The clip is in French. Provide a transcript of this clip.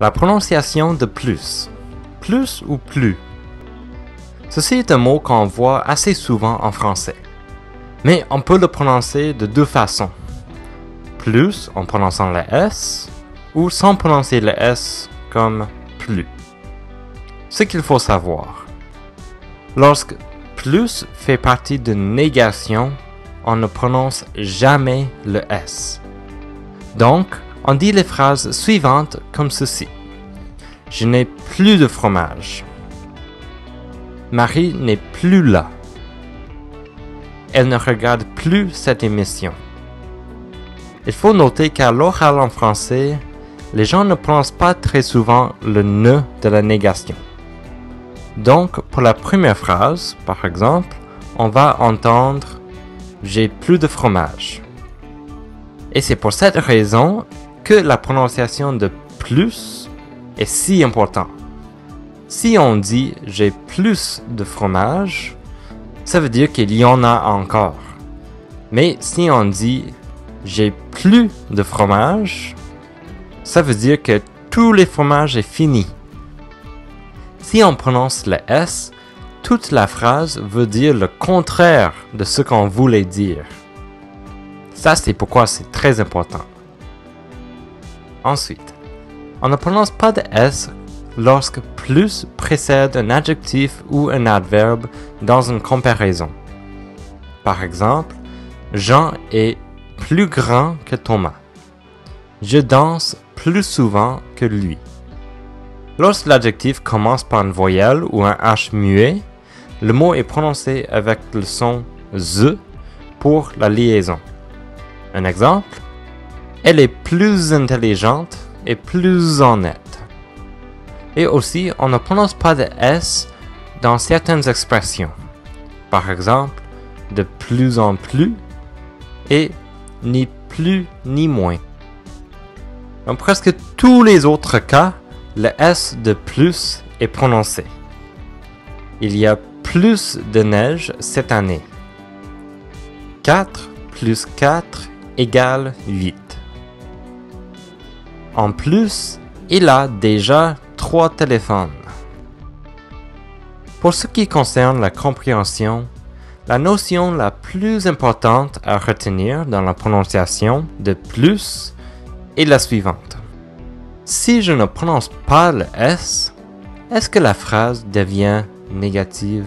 La prononciation de plus. Plus ou plus. Ceci est un mot qu'on voit assez souvent en français. Mais on peut le prononcer de deux façons. Plus en prononçant le S ou sans prononcer le S comme plus. Ce qu'il faut savoir. Lorsque plus fait partie de négation, on ne prononce jamais le S. Donc, on dit les phrases suivantes comme ceci. Je n'ai plus de fromage. Marie n'est plus là. Elle ne regarde plus cette émission. Il faut noter qu'à l'oral en français, les gens ne prononcent pas très souvent le ne de la négation. Donc, pour la première phrase, par exemple, on va entendre j'ai plus de fromage. Et c'est pour cette raison que la prononciation de plus est si importante. Si on dit j'ai plus de fromage, ça veut dire qu'il y en a encore. Mais si on dit j'ai plus de fromage, ça veut dire que tous les fromages est fini. Si on prononce le S, toute la phrase veut dire le contraire de ce qu'on voulait dire. Ça, c'est pourquoi c'est très important. Ensuite, on ne prononce pas de S lorsque plus précède un adjectif ou un adverbe dans une comparaison. Par exemple, Jean est plus grand que Thomas. Je danse plus souvent que lui. Lorsque l'adjectif commence par une voyelle ou un H muet, le mot est prononcé avec le son Z pour la liaison. Un exemple Elle est plus intelligente et plus honnête. Et aussi, on ne prononce pas de S dans certaines expressions. Par exemple, de plus en plus et ni plus ni moins. Dans presque tous les autres cas, le S de plus est prononcé. Il y a plus de neige cette année. 4 plus 4 égale 8. En plus, il a déjà trois téléphones. Pour ce qui concerne la compréhension, la notion la plus importante à retenir dans la prononciation de plus est la suivante. Si je ne prononce pas le S, est-ce que la phrase devient négative?